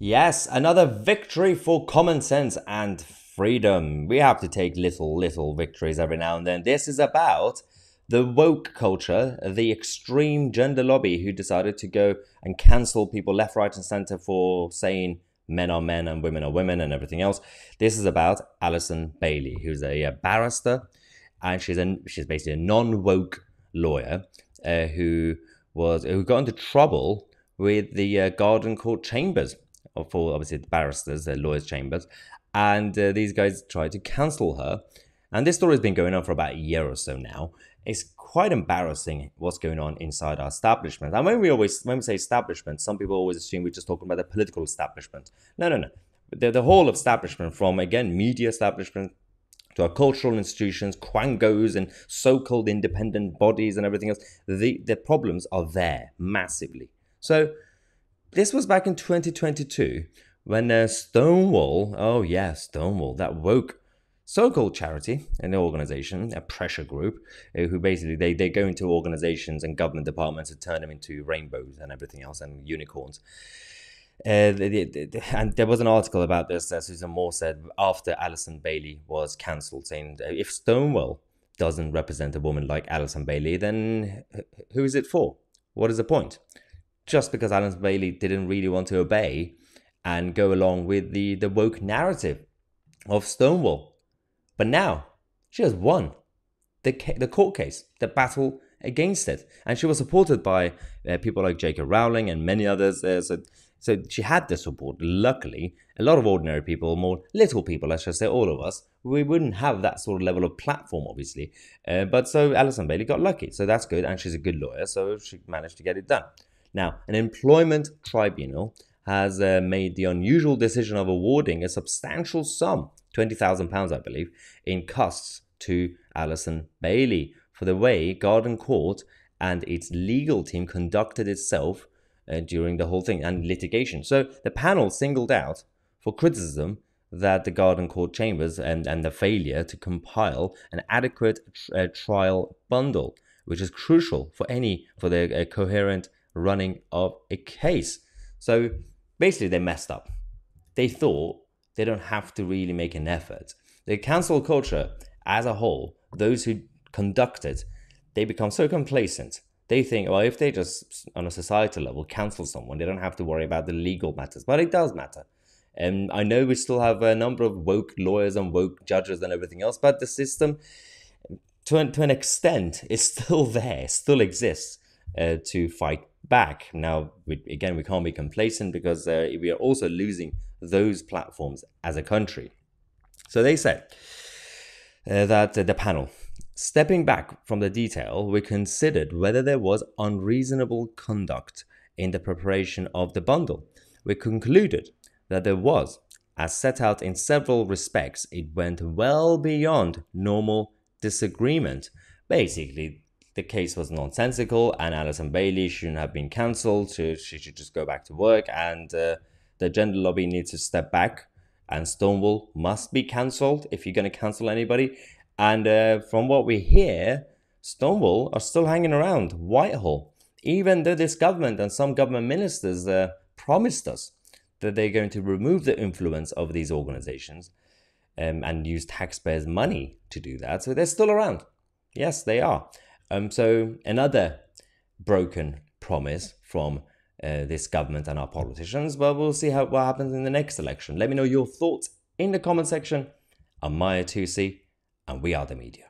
Yes, another victory for common sense and freedom. We have to take little, little victories every now and then. This is about the woke culture, the extreme gender lobby who decided to go and cancel people left, right, and center for saying men are men and women are women and everything else. This is about Allison Bailey, who's a, a barrister and she's a, she's basically a non woke lawyer uh, who was who got into trouble with the uh, Garden Court chambers for obviously the barristers, the lawyers' chambers, and uh, these guys tried to cancel her. And this story has been going on for about a year or so now. It's quite embarrassing what's going on inside our establishment. And when we always when we say establishment, some people always assume we're just talking about the political establishment. No, no, no. The, the whole establishment, from again media establishment to our cultural institutions, quangos and so-called independent bodies and everything else, the, the problems are there massively. So this was back in 2022 when uh, Stonewall, oh yeah, Stonewall, that woke so-called charity, an organization, a pressure group, uh, who basically they, they go into organizations and government departments and turn them into rainbows and everything else and unicorns. Uh, and there was an article about this that Susan Moore said after Allison Bailey was cancelled, saying if Stonewall doesn't represent a woman like Allison Bailey, then who is it for? What is the point? Just because Allison Bailey didn't really want to obey and go along with the, the woke narrative of Stonewall. But now she has won the, the court case, the battle against it. And she was supported by uh, people like J.K. Rowling and many others. Uh, so, so she had the support. Luckily, a lot of ordinary people, more little people, I should say, all of us, we wouldn't have that sort of level of platform, obviously. Uh, but so Allison Bailey got lucky. So that's good. And she's a good lawyer. So she managed to get it done. Now, an employment tribunal has uh, made the unusual decision of awarding a substantial sum, £20,000, I believe, in costs to Allison Bailey for the way Garden Court and its legal team conducted itself uh, during the whole thing and litigation. So the panel singled out for criticism that the Garden Court chambers and, and the failure to compile an adequate tr- uh, trial bundle, which is crucial for any for the uh, coherent running of a case. So basically, they messed up. They thought they don't have to really make an effort. The cancel culture as a whole, those who conduct it, they become so complacent. They think, well, if they just, on a societal level, cancel someone, they don't have to worry about the legal matters. But it does matter. And I know we still have a number of woke lawyers and woke judges and everything else, but the system, to an, to an extent, is still there, still exists uh, to fight back. Now, we, again, we can't be complacent because uh, we are also losing those platforms as a country. So they said uh, that uh, the panel, stepping back from the detail, we considered whether there was unreasonable conduct in the preparation of the bundle. We concluded that there was, as set out in several respects, it went well beyond normal disagreement. Basically, the case was nonsensical and Allison Bailey shouldn't have been cancelled. She, she should just go back to work and uh, the gender lobby needs to step back and Stonewall must be cancelled if you're going to cancel anybody. And uh, from what we hear, Stonewall are still hanging around Whitehall, even though this government and some government ministers uh, promised us that they're going to remove the influence of these organizations um, and use taxpayers' money to do that. So they're still around. Yes, they are. Um, so another broken promise from uh, this government and our politicians, but we'll see how what happens in the next election. Let me know your thoughts in the comment section. I'm Mahyar Tousi, and we are the media.